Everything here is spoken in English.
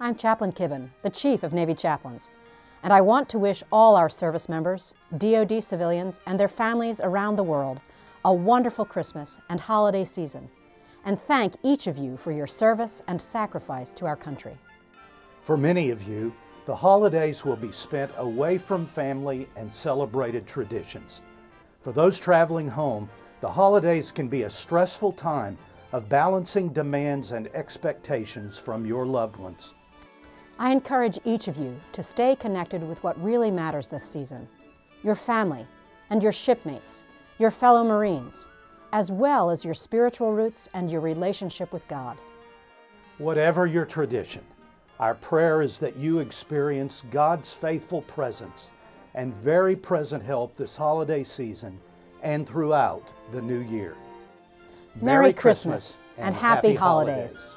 I'm Chaplain Kibben, the Chief of Navy Chaplains, and I want to wish all our service members, DoD civilians, and their families around the world a wonderful Christmas and holiday season, and thank each of you for your service and sacrifice to our country. For many of you, the holidays will be spent away from family and celebrated traditions. For those traveling home, the holidays can be a stressful time of balancing demands and expectations from your loved ones. I encourage each of you to stay connected with what really matters this season your family and your shipmates, your fellow Marines, as well as your spiritual roots and your relationship with God. Whatever your tradition, our prayer is that you experience God's faithful presence and very present help this holiday season and throughout the new year. Merry, Christmas, and happy holidays.